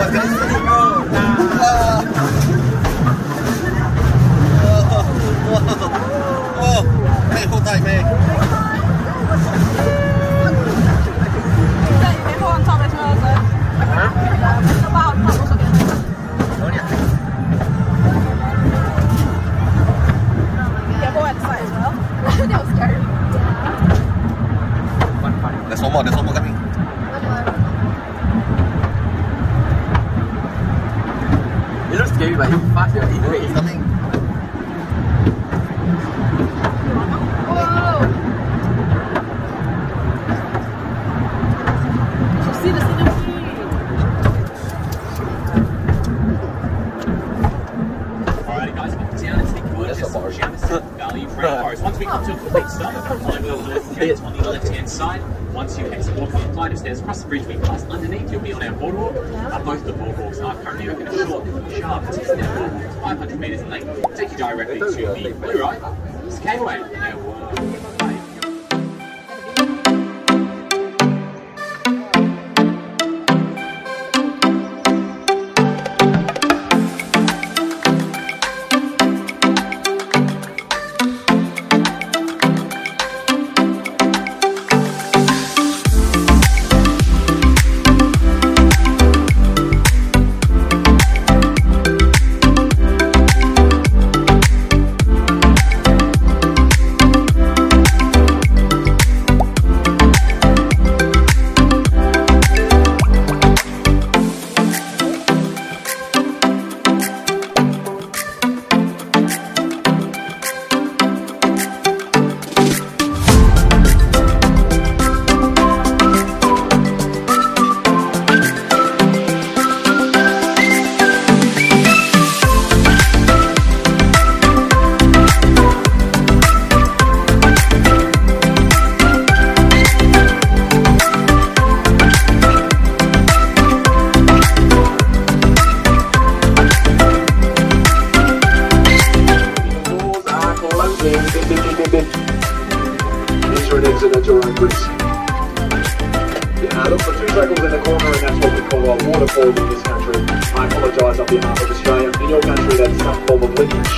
was There's one more, there's one more. We come to a complete stop, following the north gate on the left hand side, once you exit walk the flight of stairs across the bridge we pass underneath, you'll be on our boardwalk. Uh, both the boardwalks are currently open. A short, sharp, 6 boardwalk, 500 metres in length, take you directly to the blue right, Skyway. Risk. Yeah, look for two circles in the corner, and that's what we call a waterfall in this country. I apologise on behalf of Australia. In your country, that's some form of leakage.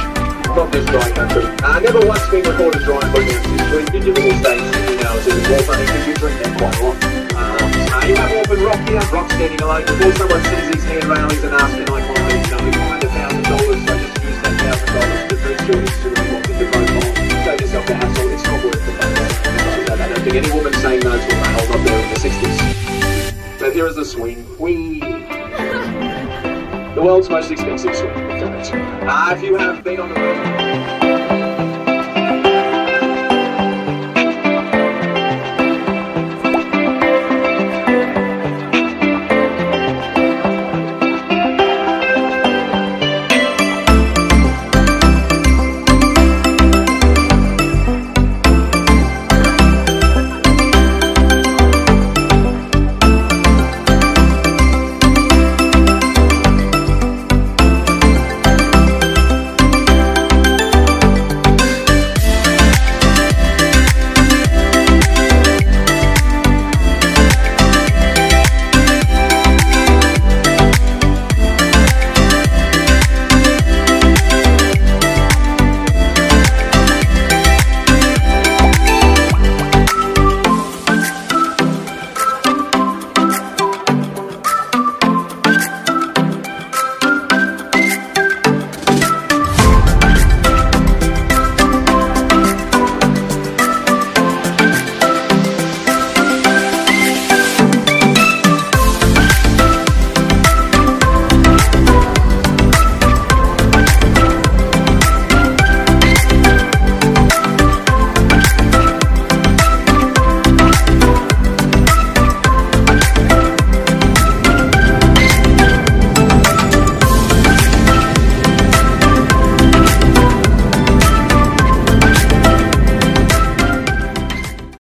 Not this dry country. Uh, never once been recorded dry in history. In your little states, you know, it's even more funny because you drink them quite a lot. Um, uh, you have Orphan Rock here, Rock standing alone. Before someone sees his handrails and asks, can I find a thousand dollars, so just use that thousand dollars to boost your Instagram any woman saying no to a male up there in the 60s. So here is the swing. Whee! The world's most expensive swing. Uh, if you have been on the road.